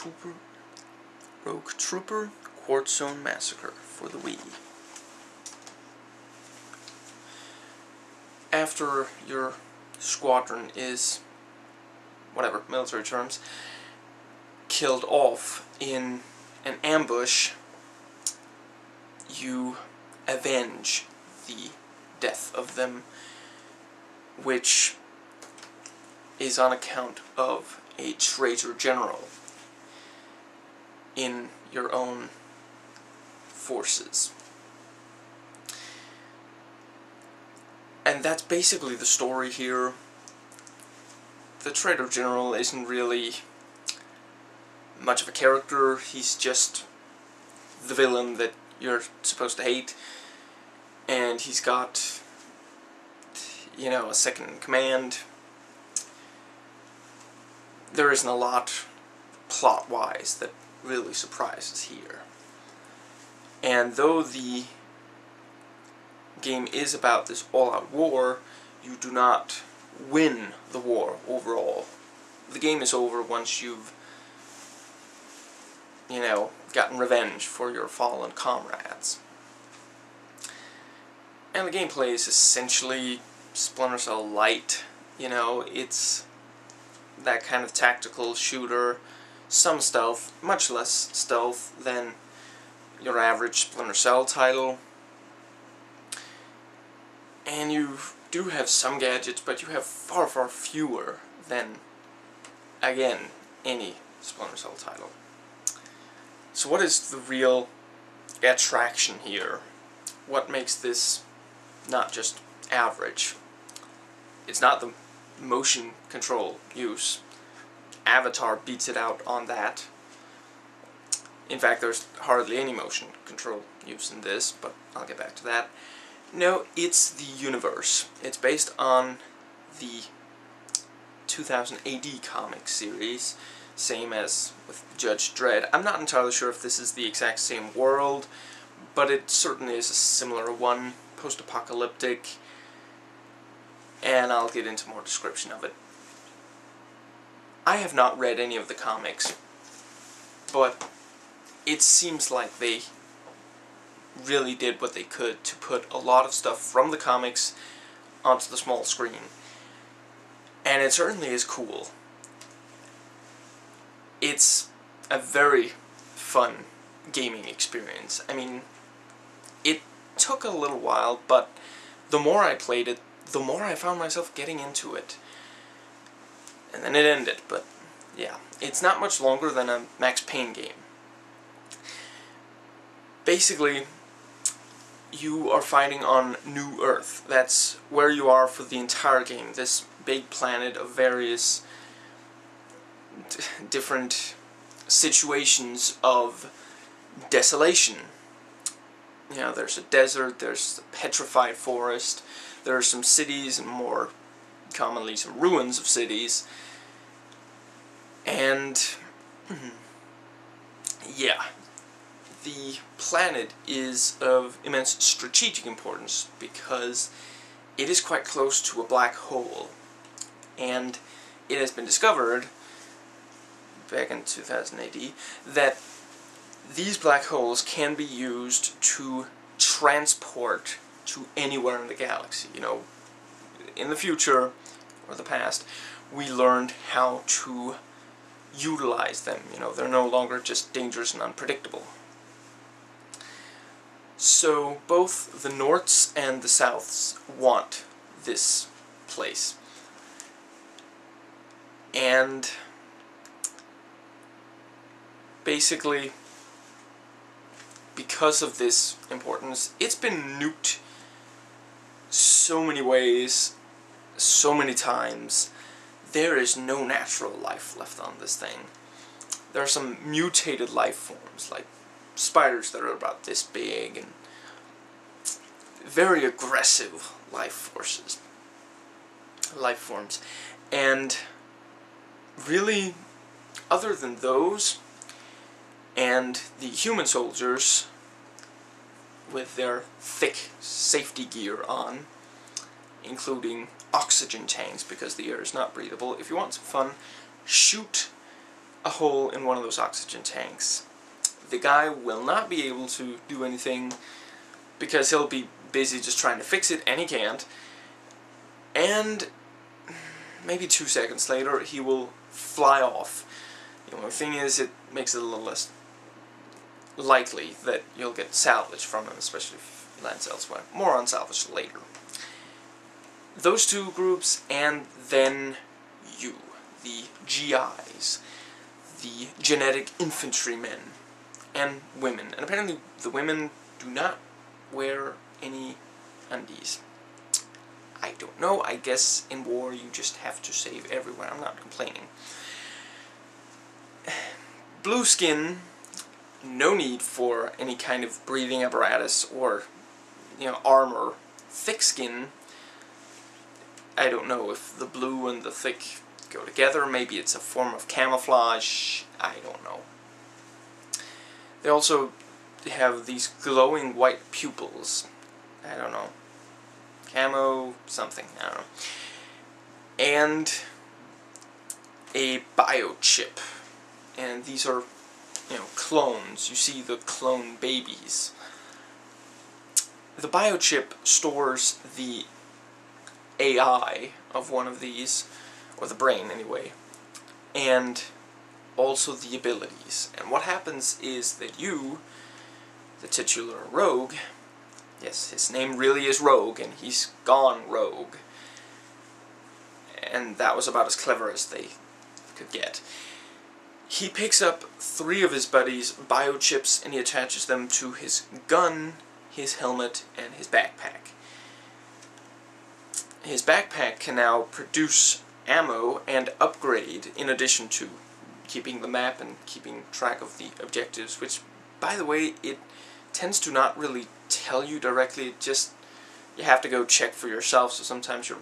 Trooper, Rogue Trooper Quartz Zone Massacre for the Wii. After your squadron is, whatever, military terms, killed off in an ambush, you avenge the death of them, which is on account of a traitor general in your own forces. And that's basically the story here. The traitor general isn't really much of a character, he's just the villain that you're supposed to hate. And he's got, you know, a second command. There isn't a lot plot-wise that really surprises here. And though the game is about this all-out war, you do not win the war overall. The game is over once you've, you know, gotten revenge for your fallen comrades. And the gameplay is essentially Splinter Cell Light. You know, it's that kind of tactical shooter, some stealth, much less stealth than your average Splinter Cell title. And you do have some gadgets, but you have far, far fewer than, again, any Splinter Cell title. So what is the real attraction here? What makes this not just average? It's not the motion control use. Avatar beats it out on that. In fact, there's hardly any motion control use in this, but I'll get back to that. No, it's the universe. It's based on the 2000 AD comic series, same as with Judge Dredd. I'm not entirely sure if this is the exact same world, but it certainly is a similar one, post-apocalyptic, and I'll get into more description of it. I have not read any of the comics, but it seems like they really did what they could to put a lot of stuff from the comics onto the small screen. And it certainly is cool. It's a very fun gaming experience. I mean, it took a little while, but the more I played it, the more I found myself getting into it. And then it ended, but yeah. It's not much longer than a Max Payne game basically, you are fighting on Nu Earth. That's where you are for the entire game. This big planet of various different situations of desolation. You know, there's a desert, there's a petrified forest, there are some cities and more commonly some ruins of cities. And, yeah, the planet is of immense strategic importance because it is quite close to a black hole. And it has been discovered back in 2000 AD that these black holes can be used to transport to anywhere in the galaxy. You know, in the future, or the past, we learned how to utilize them. You know, they're no longer just dangerous and unpredictable. So both the Norts and the Souths want this place. And basically, because of this importance, it's been nuked so many ways, so many times. There is no natural life left on this thing. There are some mutated life forms, like spiders that are about this big and very aggressive life forces, life forms. And really, other than those, and the human soldiers with their thick safety gear on, including oxygen tanks because the air is not breathable. If you want some fun, shoot a hole in one of those oxygen tanks. The guy will not be able to do anything because he'll be busy just trying to fix it, and he can't. And maybe two seconds later, he will fly off. The only thing is, it makes it a little less likely that you'll get salvage from him, especially if he lands elsewhere. More on salvage later. Those two groups, and then you, the GIs, the genetic infantrymen, and women. And apparently the women do not wear any undies. I don't know, I guess in war you just have to save everyone, I'm not complaining. Blue skin, no need for any kind of breathing apparatus or, you know, armor. Thick skin, I don't know if the blue and the thick go together, maybe it's a form of camouflage, I don't know. They also have these glowing white pupils, I don't know, camo something, I don't know, and a biochip, and these are, you know, clones, you see the clone babies. The biochip stores the AI of one of these, or the brain anyway, and also the abilities. And what happens is that you, the titular rogue, yes, his name really is Rogue, and he's gone rogue, and that was about as clever as they could get. He picks up three of his buddies' biochips and he attaches them to his gun, his helmet, and his backpack his backpack can now produce ammo and upgrade in addition to keeping the map and keeping track of the objectives, which, by the way, it tends to not really tell you directly, just, you have to go check for yourself, so sometimes you're,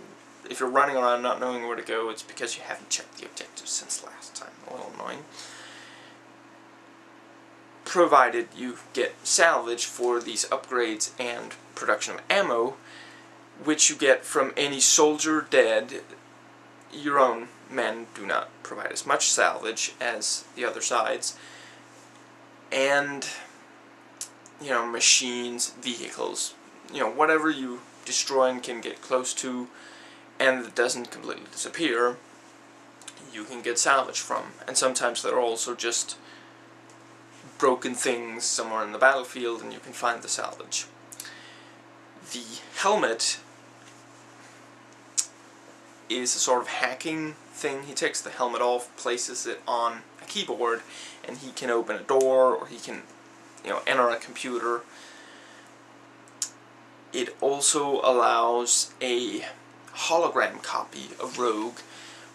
if you're running around not knowing where to go, it's because you haven't checked the objectives since last time, a little annoying. Provided you get salvage for these upgrades and production of ammo, which you get from any soldier dead. Your own men do not provide as much salvage as the other sides. And, you know, machines, vehicles, you know, whatever you destroy and can get close to and it doesn't completely disappear, you can get salvage from. And sometimes there are also just broken things somewhere in the battlefield and you can find the salvage. The helmet is a sort of hacking thing. He takes the helmet off, places it on a keyboard, and he can open a door or he can, you know, enter a computer. It also allows a hologram copy of Rogue,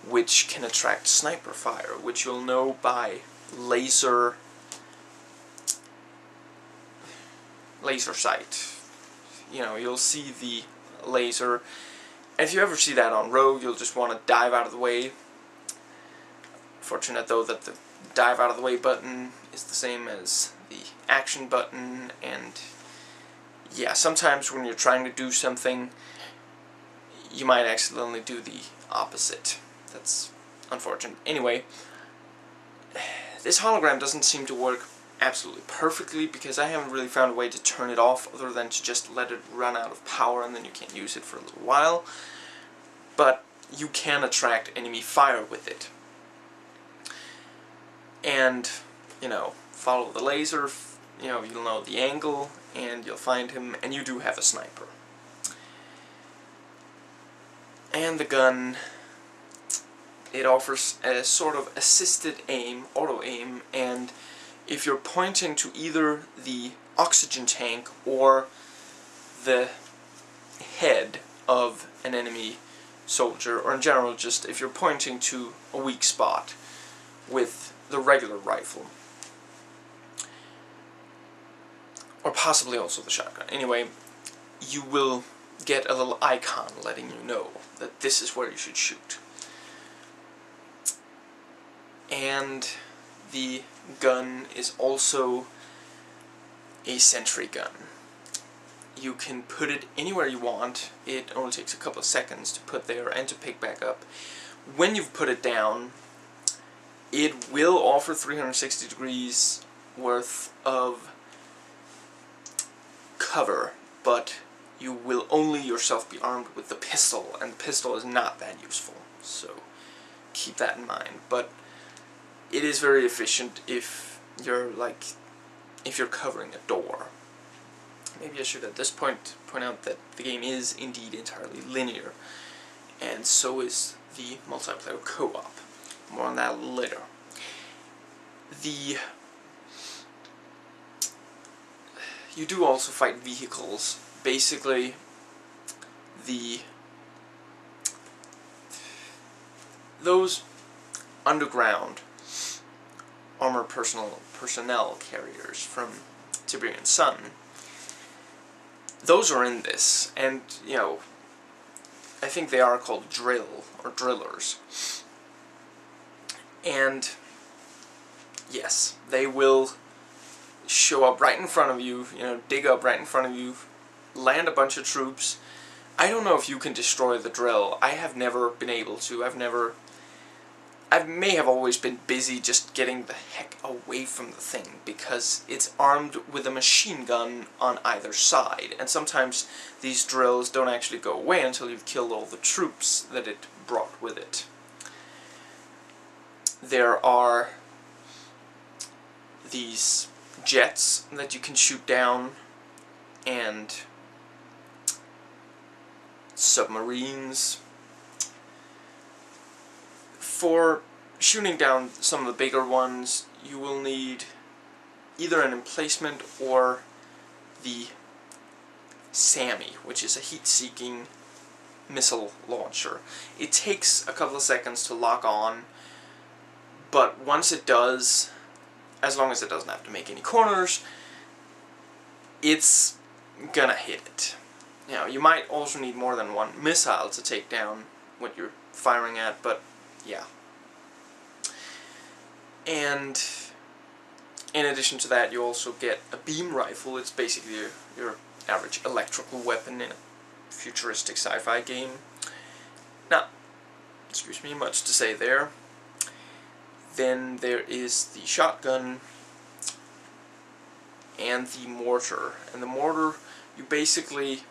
which can attract sniper fire, which you'll know by laser laser sight. You know, you'll see the laser if you ever see that on Rogue, you'll just want to dive out of the way. Fortunate though that the dive out of the way button is the same as the action button and yeah, sometimes when you're trying to do something you might accidentally do the opposite. That's unfortunate. Anyway, this hologram doesn't seem to work absolutely perfectly because I haven't really found a way to turn it off other than to just let it run out of power and then you can't use it for a little while. But you can attract enemy fire with it. And, you know, follow the laser, you know, you'll know the angle and you'll find him and you do have a sniper. And the gun it offers a sort of assisted aim, auto aim, and if you're pointing to either the oxygen tank or the head of an enemy soldier, or in general just if you're pointing to a weak spot with the regular rifle. Or possibly also the shotgun. Anyway, you will get a little icon letting you know that this is where you should shoot. And the gun is also a sentry gun. You can put it anywhere you want. It only takes a couple of seconds to put there and to pick back up. When you've put it down, it will offer 360 degrees worth of cover, but you will only yourself be armed with the pistol, and the pistol is not that useful, so keep that in mind. But it is very efficient if you're like, if you're covering a door. Maybe I should at this point point out that the game is indeed entirely linear, and so is the multiplayer co-op. More on that later. The you do also fight vehicles. Basically, the those underground armored personal personnel carriers from Tiberian Sun. Those are in this, and you know, I think they are called drill or drillers. And yes, they will show up right in front of you, you know, dig up right in front of you, land a bunch of troops. I don't know if you can destroy the drill. I have never been able to. I've never... I may have always been busy just getting the heck away from the thing because it's armed with a machine gun on either side and sometimes these drills don't actually go away until you've killed all the troops that it brought with it. There are these jets that you can shoot down and submarines. For shooting down some of the bigger ones, you will need either an emplacement or the SAMI, which is a heat-seeking missile launcher. It takes a couple of seconds to lock on, but once it does, as long as it doesn't have to make any corners, it's gonna hit it. Now, you might also need more than one missile to take down what you're firing at, but yeah. And in addition to that, you also get a beam rifle. It's basically your, your average electrical weapon in a futuristic sci-fi game. Not, excuse me, much to say there. Then there is the shotgun and the mortar. And the mortar, you basically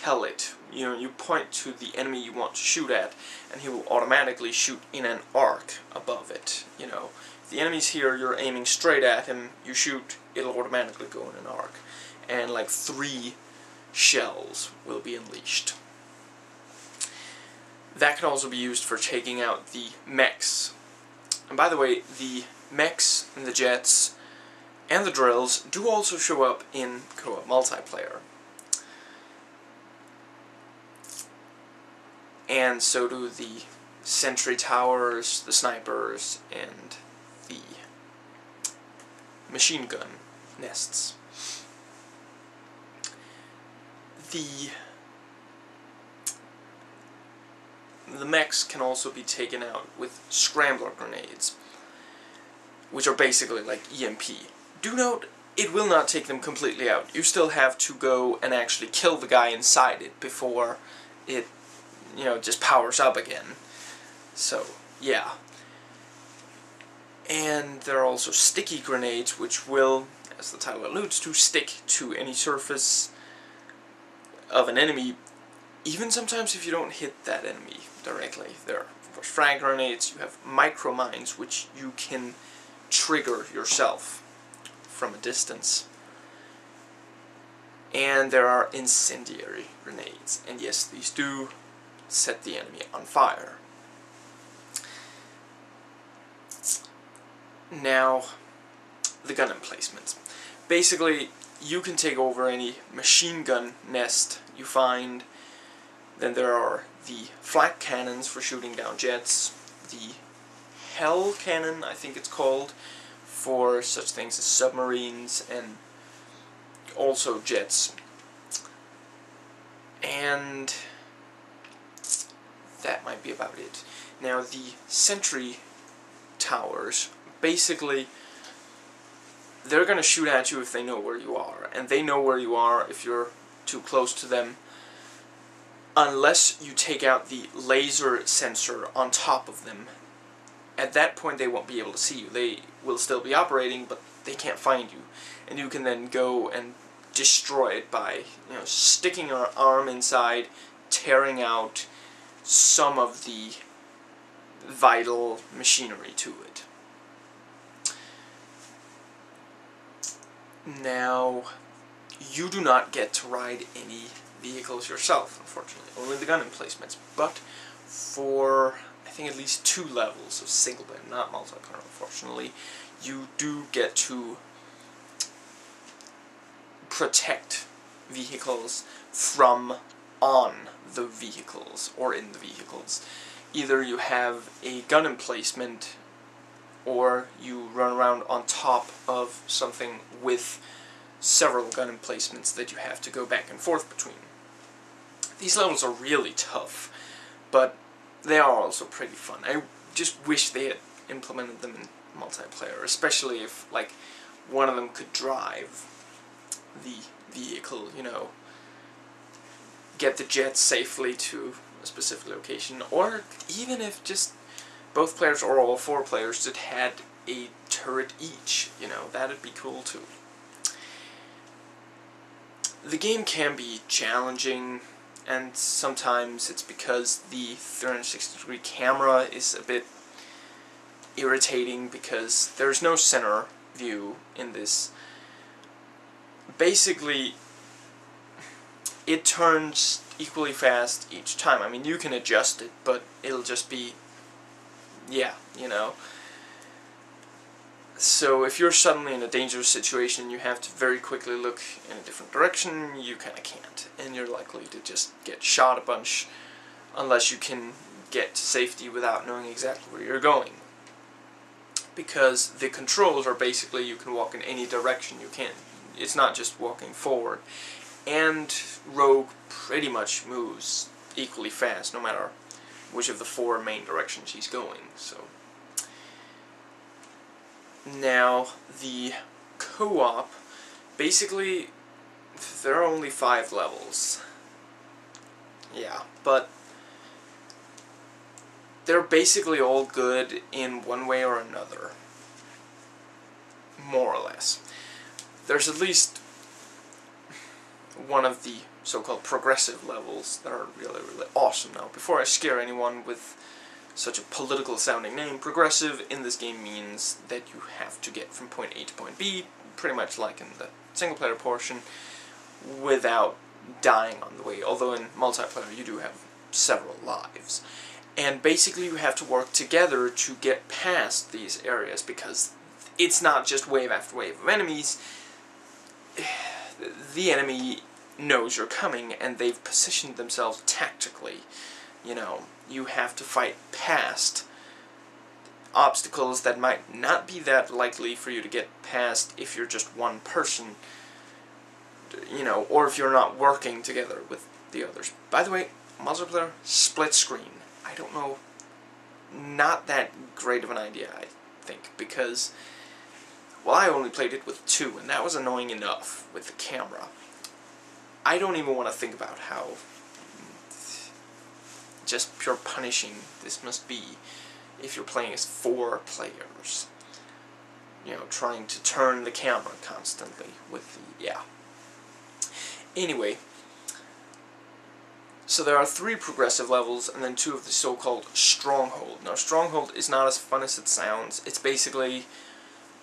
tell it. You know, you point to the enemy you want to shoot at, and he will automatically shoot in an arc above it. You know, if the enemy's here, you're aiming straight at him, you shoot, it'll automatically go in an arc. And like three shells will be unleashed. That can also be used for taking out the mechs. And by the way, the mechs and the jets and the drills do also show up in co-op multiplayer. And so do the sentry towers, the snipers, and the machine gun nests. The the mechs can also be taken out with scrambler grenades, which are basically like EMP. Do note, it will not take them completely out. You still have to go and actually kill the guy inside it before it, you know, just powers up again. So, yeah. And there are also sticky grenades, which will, as the title alludes to, stick to any surface of an enemy, even sometimes if you don't hit that enemy directly. There are, frag grenades, you have micro mines, which you can trigger yourself from a distance. And there are incendiary grenades, and yes, these do set the enemy on fire. Now, the gun emplacements. Basically, you can take over any machine gun nest you find. Then there are the flak cannons for shooting down jets, the Hell cannon, I think it's called, for such things as submarines and also jets. And that might be about it. Now the sentry towers, basically, they're going to shoot at you if they know where you are. And they know where you are if you're too close to them unless you take out the laser sensor on top of them at that point they won't be able to see you. They will still be operating, but they can't find you. And you can then go and destroy it by, you know, sticking your arm inside, tearing out some of the vital machinery to it. Now, you do not get to ride any vehicles yourself, unfortunately. Only the gun emplacements. But for, I think, at least two levels of single player, not multiplayer, unfortunately, you do get to protect vehicles from on the vehicles or in the vehicles. Either you have a gun emplacement or you run around on top of something with several gun emplacements that you have to go back and forth between. These levels are really tough, but they are also pretty fun. I just wish they had implemented them in multiplayer, especially if, like, one of them could drive the vehicle, you know, get the jet safely to a specific location, or even if just both players or all four players just had a turret each, you know, that'd be cool too. The game can be challenging, and sometimes it's because the 360 degree camera is a bit irritating because there's no center view in this. Basically, it turns equally fast each time. I mean, you can adjust it, but it'll just be, yeah, you know. So if you're suddenly in a dangerous situation, you have to very quickly look in a different direction, you kind of can't. And you're likely to just get shot a bunch unless you can get to safety without knowing exactly where you're going. Because the controls are basically you can walk in any direction you can. It's not just walking forward and Rogue pretty much moves equally fast no matter which of the four main directions he's going. So now the co-op basically there are only five levels. Yeah, but they're basically all good in one way or another. More or less. There's at least one of the so-called progressive levels that are really, really awesome now. Before I scare anyone with such a political sounding name, progressive in this game means that you have to get from point A to point B, pretty much like in the single player portion, without dying on the way, although in multiplayer you do have several lives. And basically you have to work together to get past these areas because it's not just wave after wave of enemies, the enemy knows you're coming and they've positioned themselves tactically. You know, you have to fight past obstacles that might not be that likely for you to get past if you're just one person, you know, or if you're not working together with the others. By the way, multiplayer, split screen. I don't know, not that great of an idea, I think, because, well, I only played it with two, and that was annoying enough with the camera. I don't even want to think about how just pure punishing this must be if you're playing as four players. You know, trying to turn the camera constantly with the, yeah. Anyway, so there are three progressive levels and then two of the so-called Stronghold. Now, Stronghold is not as fun as it sounds. It's basically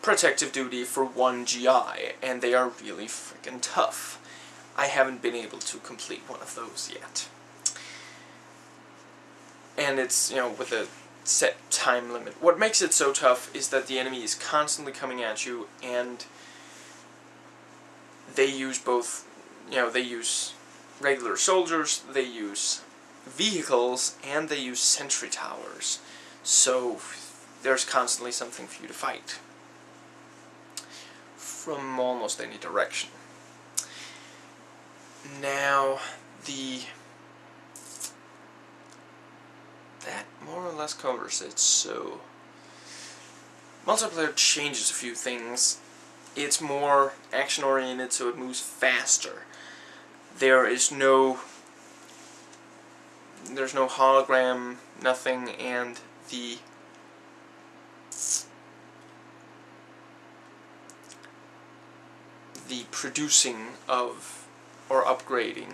protective duty for one GI, and they are really freaking tough. I haven't been able to complete one of those yet. And it's, you know, with a set time limit. What makes it so tough is that the enemy is constantly coming at you and they use both, you know, they use regular soldiers, they use vehicles, and they use sentry towers. So there's constantly something for you to fight from almost any direction. Now, the... That more or less covers it, so... Multiplayer changes a few things. It's more action-oriented, so it moves faster. There is no... There's no hologram, nothing, and the... the producing of or upgrading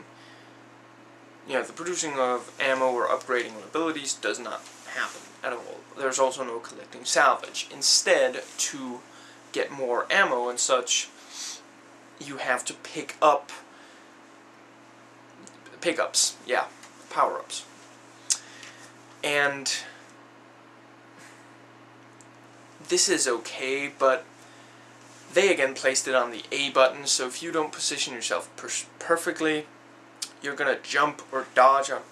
know, the producing of ammo or upgrading of abilities does not happen at all. There's also no collecting salvage. Instead, to get more ammo and such, you have to pick up pickups, yeah, power-ups. And this is okay, but they again placed it on the A button, so if you don't position yourself per perfectly, you're gonna jump or dodge out,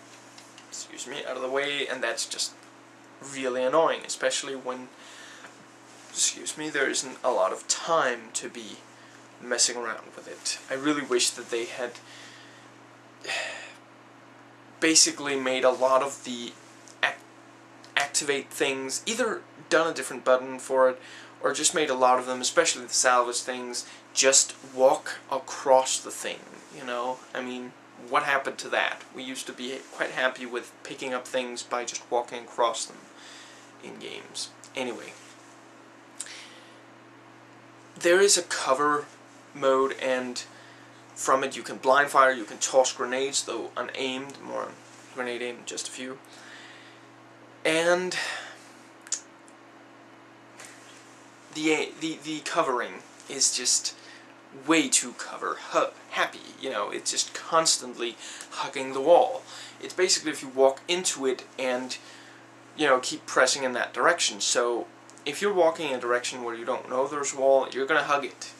excuse me, out of the way, and that's just really annoying, especially when, excuse me, there isn't a lot of time to be messing around with it. I really wish that they had basically made a lot of the activate things, either done a different button for it, or just made a lot of them, especially the salvage things, just walk across the thing, you know? I mean, what happened to that? We used to be quite happy with picking up things by just walking across them in games. Anyway, there is a cover mode and from it you can blind fire, you can toss grenades, though unaimed, more grenade aim, just a few. And the, the, the covering is just way too cover happy. You know, it's just constantly hugging the wall. It's basically if you walk into it and, you know, keep pressing in that direction. So if you're walking in a direction where you don't know there's a wall, you're to hug it.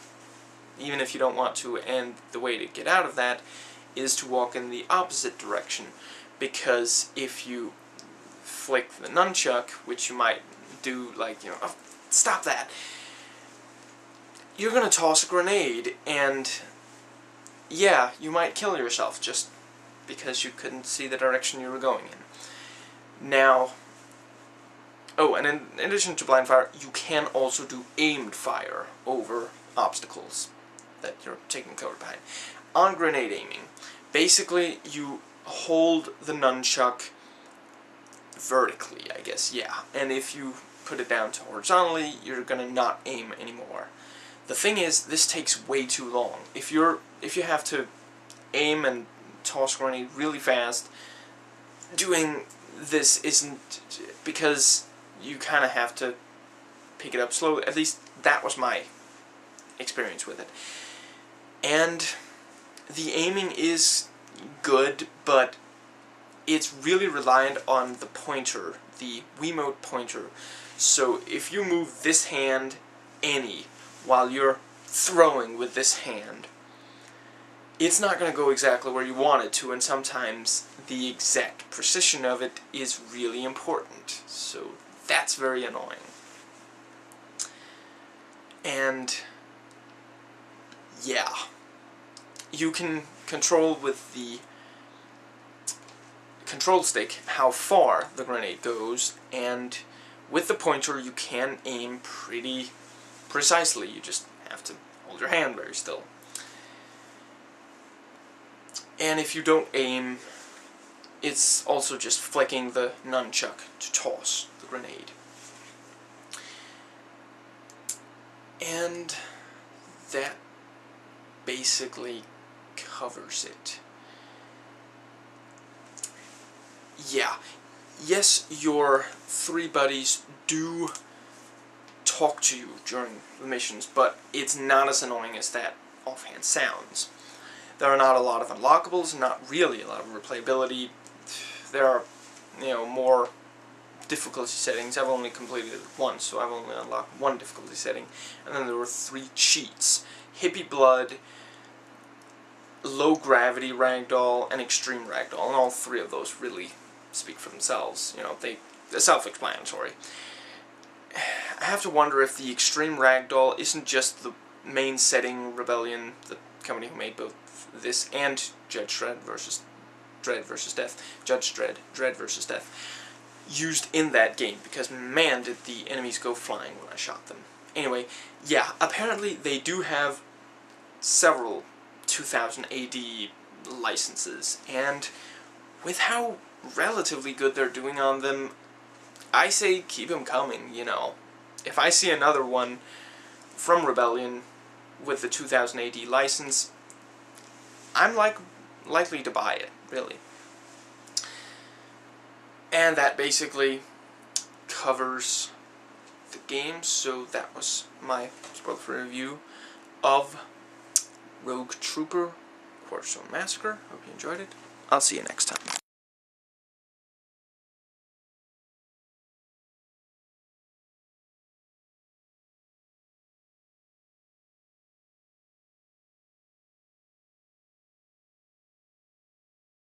Even if you don't want to, and the way to get out of that is to walk in the opposite direction. Because if you flick the nunchuck, which you might do like, you know, stop that you're going to toss a grenade, and yeah, you might kill yourself just because you couldn't see the direction you were going in. Now, oh, and in, addition to blind fire, you can also do aimed fire over obstacles that you're taking cover behind. On grenade aiming, basically you hold the nunchuck vertically, I guess, yeah. And if you put it down to horizontally, you're gonna not aim anymore. The thing is, this takes way too long. If you're if you have to aim and toss grenade really fast, doing this isn't because you kind of have to pick it up slowly. At least that was my experience with it. And the aiming is good, but it's really reliant on the pointer, the Wiimote pointer. So if you move this hand any, while you're throwing with this hand, it's not going to go exactly where you want it to, and sometimes the exact precision of it is really important. So that's very annoying. And yeah, you can control with the control stick how far the grenade goes, and with the pointer you can aim pretty precisely. You just have to hold your hand very still. And if you don't aim, it's also just flicking the nunchuck to toss the grenade. And that basically covers it. Yeah. Yes, your three buddies do talk to you during the missions, but it's not as annoying as that offhand sounds. There are not a lot of unlockables, not really a lot of replayability. There are, you know, more difficulty settings. I've only completed it once, so I've only unlocked one difficulty setting. And then there were three cheats. Hippie Blood, Low Gravity Ragdoll, and Extreme Ragdoll. And all three of those really speak for themselves. You know, they, self-explanatory. I have to wonder if the Extreme Ragdoll isn't just the main setting Rebellion, the company who made both this and Judge Dredd versus Dredd versus Death, Judge Dredd, Dread versus Death, used in that game, because man did the enemies go flying when I shot them. Anyway, yeah, apparently they do have several 2000 AD licenses, and with how relatively good they're doing on them, I say keep them coming, you know. If I see another one from Rebellion, with the 2000 AD license, I'm like likely to buy it, really. And that basically covers the game, so that was my spoiler-free review of Rogue Trooper Quartz Zone Massacre. Hope you enjoyed it. I'll see you next time.